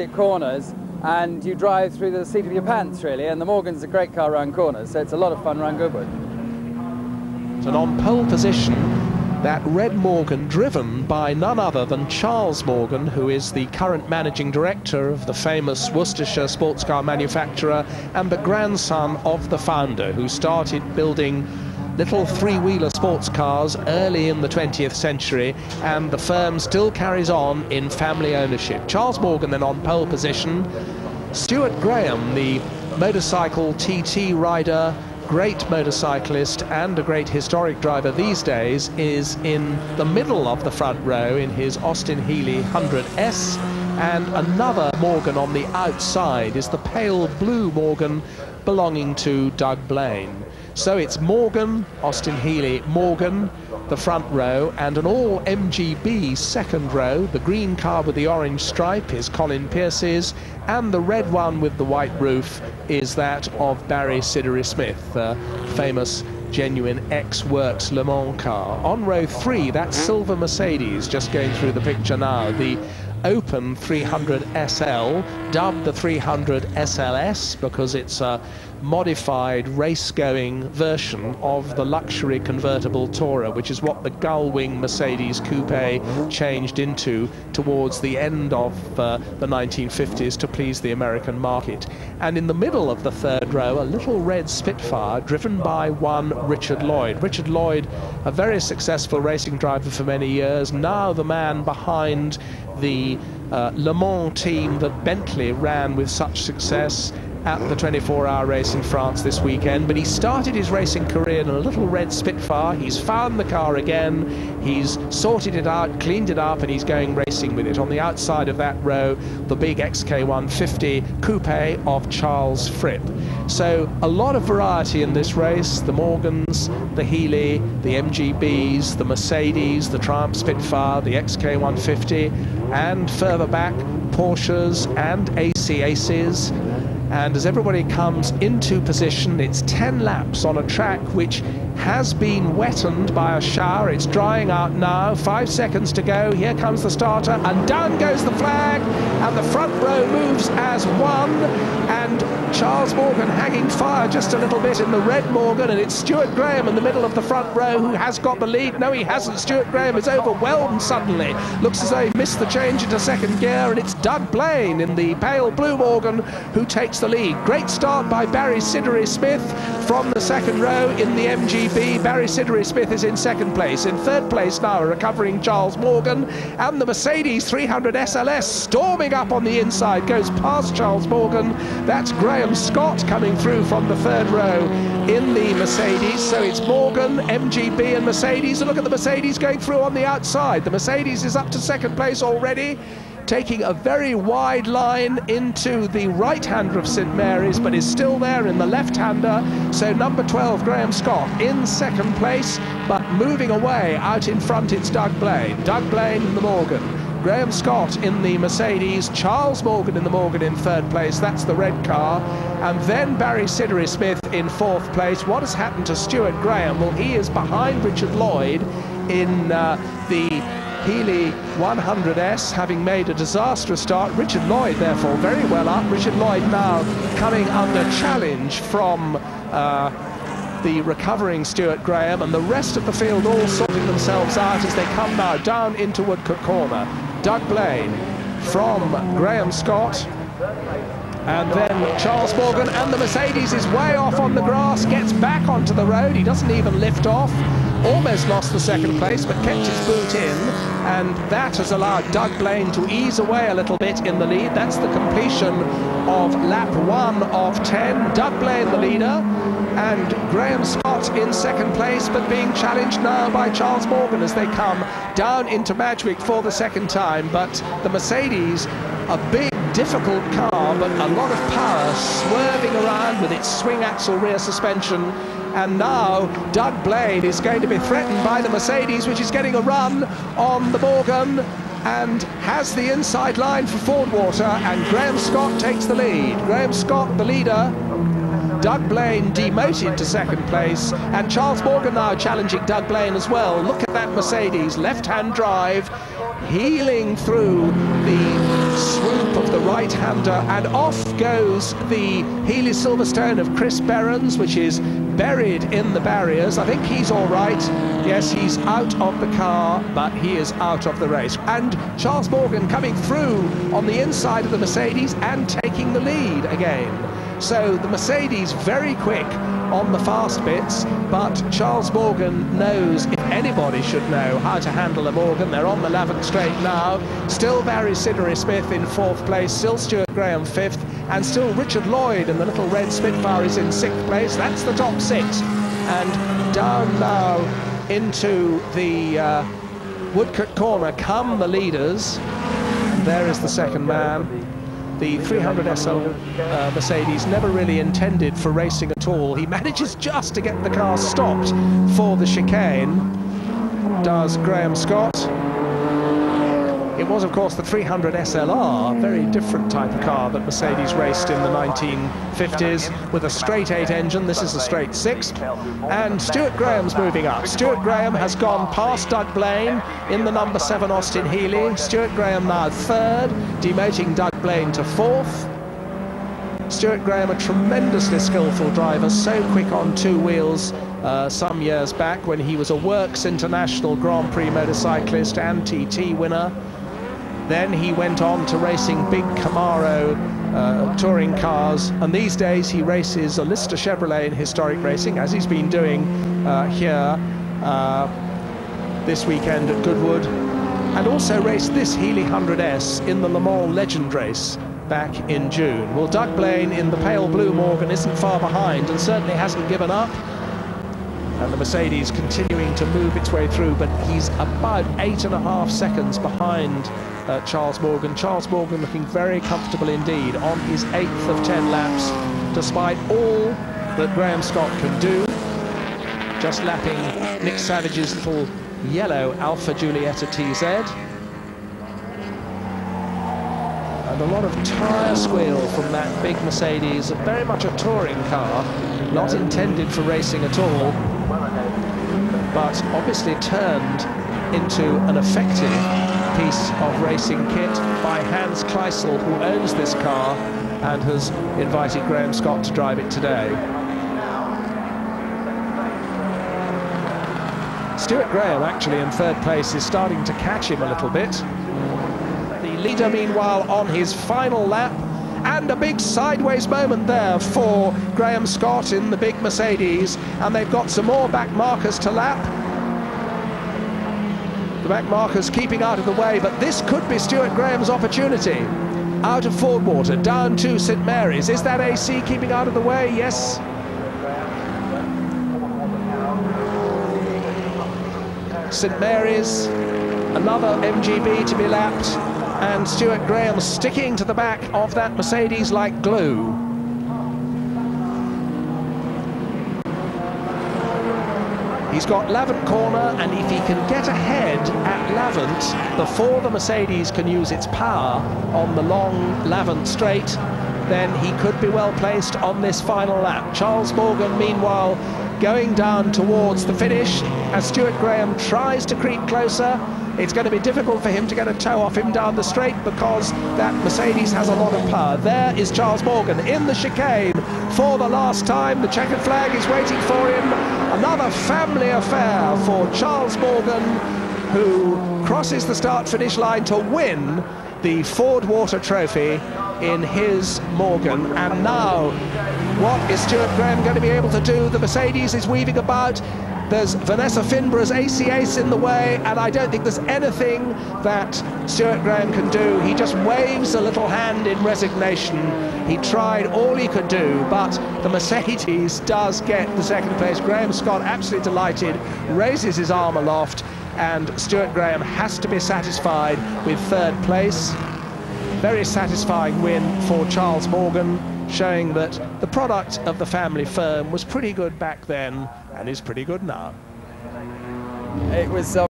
fantastic corners and you drive through the seat of your pants really and the Morgan's a great car around corners so it's a lot of fun around Goodwood. And on pole position that red Morgan driven by none other than Charles Morgan who is the current managing director of the famous Worcestershire sports car manufacturer and the grandson of the founder who started building little three-wheeler sports cars early in the 20th century and the firm still carries on in family ownership. Charles Morgan then on pole position. Stuart Graham, the motorcycle TT rider, great motorcyclist and a great historic driver these days, is in the middle of the front row in his Austin Healey 100S and another Morgan on the outside is the pale blue Morgan belonging to Doug Blaine. So it's Morgan, Austin Healey, Morgan, the front row, and an all MGB second row. The green car with the orange stripe is Colin Pierce's, and the red one with the white roof is that of Barry Sidery Smith, the famous genuine X-Works Le Mans car. On row three, that silver Mercedes, just going through the picture now, the Open 300 SL, dubbed the 300 SLS because it's a modified race-going version of the luxury convertible Tourer, which is what the gull-wing Mercedes Coupe changed into towards the end of uh, the 1950s to please the American market. And in the middle of the third row, a little red Spitfire driven by one Richard Lloyd. Richard Lloyd, a very successful racing driver for many years, now the man behind the uh, Le Mans team that Bentley ran with such success at the 24-hour race in France this weekend, but he started his racing career in a little red Spitfire. He's found the car again, he's sorted it out, cleaned it up, and he's going racing with it. On the outside of that row, the big XK150 coupe of Charles Fripp. So a lot of variety in this race, the Morgans, the Healey, the MGBs, the Mercedes, the Triumph Spitfire, the XK150, and further back, Porsches and AC Aces and as everybody comes into position, it's 10 laps on a track which has been wetted by a shower. It's drying out now. Five seconds to go. Here comes the starter, and down goes the flag, and the front row moves as one. And Charles Morgan hanging fire just a little bit in the red Morgan, and it's Stuart Graham in the middle of the front row who has got the lead. No, he hasn't. Stuart Graham is overwhelmed suddenly. Looks as though he missed the change into second gear, and it's Doug Blaine in the pale blue Morgan who takes the lead. Great start by Barry Sidery Smith from the second row in the MGB. Barry Sidery Smith is in second place. In third place now, recovering Charles Morgan. And the Mercedes 300 SLS storming up on the inside, goes past Charles Morgan. That's Graham Scott coming through from the third row in the Mercedes. So it's Morgan, MGB and Mercedes. And look at the Mercedes going through on the outside. The Mercedes is up to second place already taking a very wide line into the right-hander of St Mary's, but is still there in the left-hander. So number 12, Graham Scott, in second place, but moving away out in front, it's Doug Blaine. Doug Blaine in the Morgan. Graham Scott in the Mercedes, Charles Morgan in the Morgan in third place, that's the red car, and then Barry Sidery Smith in fourth place. What has happened to Stuart Graham? Well, he is behind Richard Lloyd in uh, the Healey 100S having made a disastrous start. Richard Lloyd, therefore, very well up. Richard Lloyd now coming under challenge from uh, the recovering Stuart Graham and the rest of the field all sorting themselves out as they come now down into Woodcote Corner. Doug Blaine from Graham Scott and then Charles Morgan and the Mercedes is way off on the grass, gets back onto the road. He doesn't even lift off. Almost lost the second place, but kept his boot in. And that has allowed Doug Blaine to ease away a little bit in the lead. That's the completion of lap one of 10. Doug Blaine, the leader. And Graham Scott in second place, but being challenged now by Charles Morgan as they come down into Madgwick for the second time. But the Mercedes, a big difficult car, but a lot of power, swerving around with its swing axle rear suspension. And now Doug Blaine is going to be threatened by the Mercedes, which is getting a run on the Morgan and has the inside line for Fordwater, and Graham Scott takes the lead. Graham Scott, the leader, Doug Blaine demoted to second place, and Charles Morgan now challenging Doug Blaine as well. Look at that Mercedes, left-hand drive, heeling through the swoop of the right-hander, and off goes the Healey Silverstone of Chris Berens, which is buried in the barriers. I think he's all right. Yes, he's out of the car, but he is out of the race. And Charles Morgan coming through on the inside of the Mercedes and taking the lead again. So the Mercedes very quick on the fast bits, but Charles Morgan knows, if anybody should know, how to handle a Morgan. They're on the Lavant Straight now. Still Barry Sidery-Smith in fourth place, still Stuart Graham fifth, and still Richard Lloyd and the little red Spitfire is in sixth place. That's the top six. And down now into the uh, Woodcote corner come the leaders. There is the second man the 300 SL uh, Mercedes never really intended for racing at all. He manages just to get the car stopped for the chicane, does Graham Scott. It was, of course, the 300 SLR, a very different type of car that Mercedes raced in the 1950s with a straight 8 engine. This is a straight 6. And Stuart Graham's moving up. Stuart Graham has gone past Doug Blaine in the number 7 Austin Healey. Stuart Graham now third, demoting Doug Blaine to fourth. Stuart Graham, a tremendously skillful driver, so quick on two wheels uh, some years back when he was a Works International Grand Prix motorcyclist and TT winner. Then he went on to racing big Camaro uh, touring cars, and these days he races a Lister Chevrolet in historic racing, as he's been doing uh, here uh, this weekend at Goodwood, and also raced this Healey 100S in the Le Mans Legend race back in June. Well, Doug Blaine in the pale blue Morgan isn't far behind and certainly hasn't given up and the Mercedes continuing to move its way through, but he's about eight and a half seconds behind uh, Charles Morgan. Charles Morgan looking very comfortable indeed on his eighth of 10 laps, despite all that Graham Scott can do. Just lapping Nick Savage's little yellow Alfa Giulietta TZ. And a lot of tyre squeal from that big Mercedes, very much a touring car, not intended for racing at all, but obviously turned into an effective piece of racing kit by Hans Kleissl, who owns this car and has invited Graham Scott to drive it today. Stuart Graham, actually in third place, is starting to catch him a little bit. The leader, meanwhile, on his final lap, a big sideways moment there for Graham Scott in the big Mercedes. And they've got some more back markers to lap. The back markers keeping out of the way but this could be Stuart Graham's opportunity. Out of Fordwater down to St Mary's. Is that AC keeping out of the way? Yes. St Mary's another MGB to be lapped and Stuart Graham sticking to the back of that Mercedes like glue. He's got Lavant corner, and if he can get ahead at Lavant before the Mercedes can use its power on the long Lavant straight, then he could be well placed on this final lap. Charles Morgan, meanwhile, going down towards the finish as Stuart Graham tries to creep closer. It's going to be difficult for him to get a toe off him down the straight because that Mercedes has a lot of power. There is Charles Morgan in the chicane for the last time. The checkered flag is waiting for him. Another family affair for Charles Morgan, who crosses the start-finish line to win the Fordwater Trophy in his Morgan. And now, what is Stuart Graham going to be able to do? The Mercedes is weaving about. There's Vanessa Finborough's AC Ace in the way, and I don't think there's anything that Stuart Graham can do. He just waves a little hand in resignation. He tried all he could do, but the Mercedes does get the second place. Graham Scott, absolutely delighted, raises his arm aloft, and Stuart Graham has to be satisfied with third place. Very satisfying win for Charles Morgan, showing that the product of the family firm was pretty good back then and is pretty good now. It was. Uh